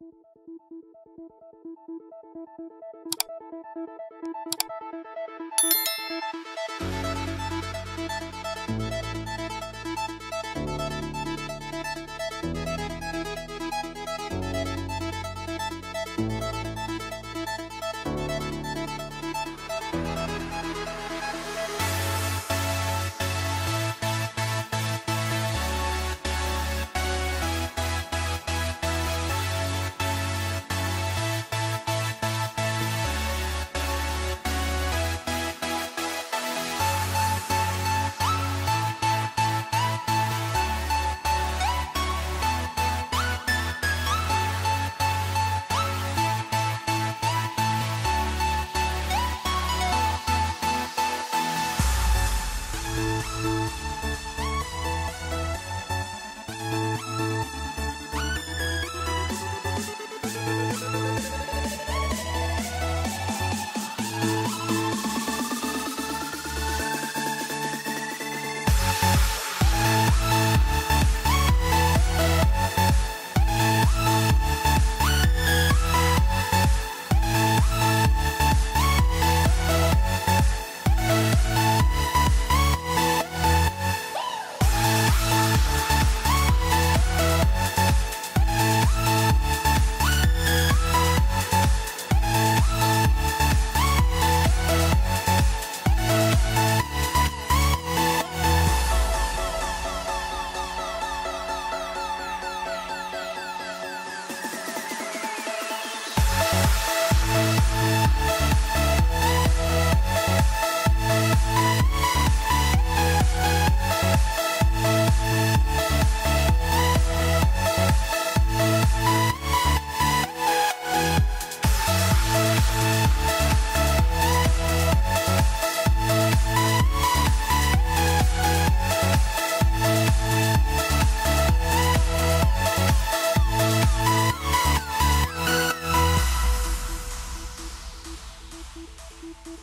Thank you. Terima